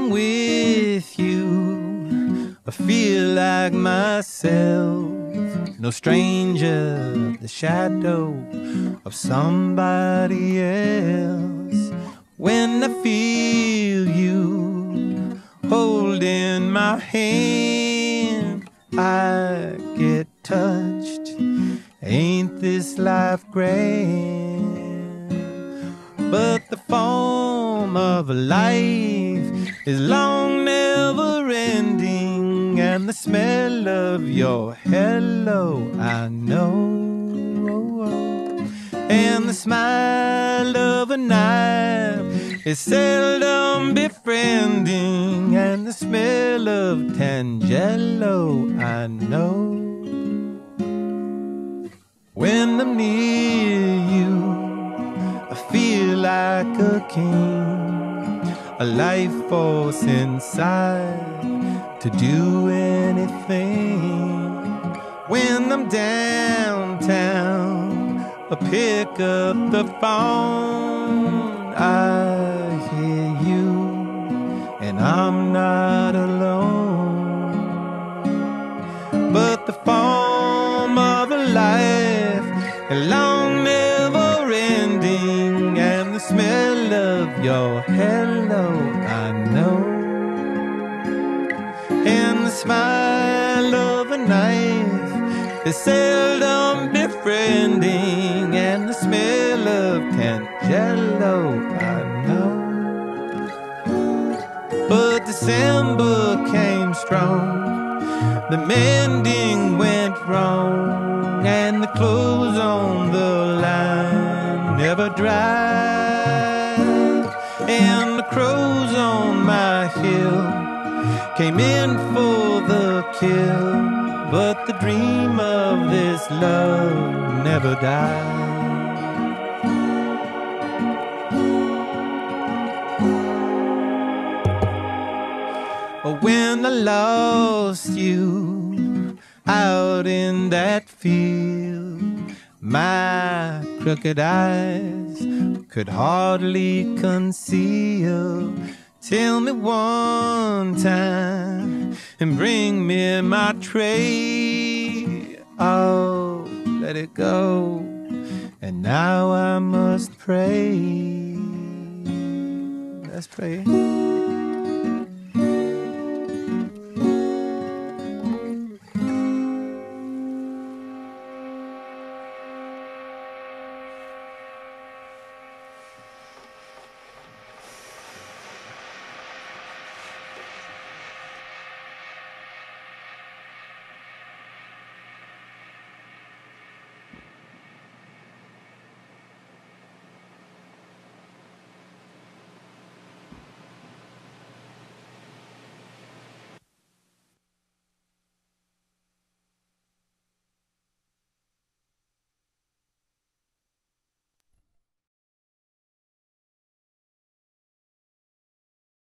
I'm with you, I feel like myself. No stranger, the shadow of somebody else. When I feel you holding my hand, I get touched. Ain't this life grand? But the form of life is long, never ending, and the smell of your hello I know. And the smile of a knife is seldom befriending, and the smell of Tangelo I know. When I'm near you, I feel like a king, a life force inside to do anything. When I'm downtown, I pick up the phone. I hear you, and I'm not alone. But the form of a life, a long, never ending, and the smell of your hello, I know. And the smile of a knife is seldom befriending, and the smell of Tangelo, I know. But December came strong. The mending went wrong, and the clothes on the line never dried. Crows on my hill came in for the kill, but the dream of this love never died. But when I lost you out in that field, my crooked eyes could hardly conceal. Tell me one time and bring me my tray. Oh, let it go. And now I must pray. Let's pray.